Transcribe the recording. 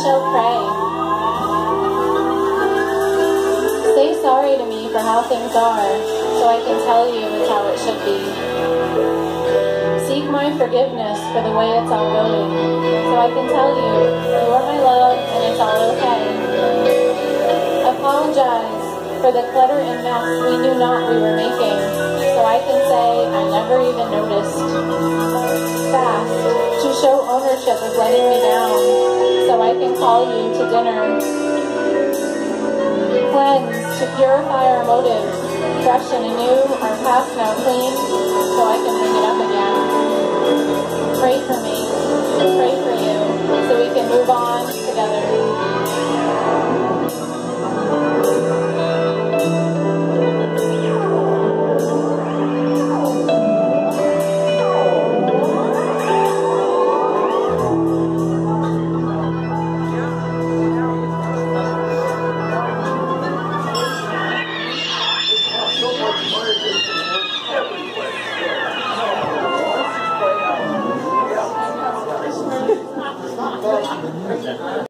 show pray. Say sorry to me for how things are, so I can tell you it's how it should be. Seek my forgiveness for the way it's all going, so I can tell you you are my love and it's all okay. Apologize for the clutter and mess we knew not we were making, so I can say I never even noticed. Fast, to show ownership of letting me down call you to dinner cleanse, to purify our motives, fresh and anew, our past now clean, so I can bring it up again. Pray for me, pray for you, so we can move on together.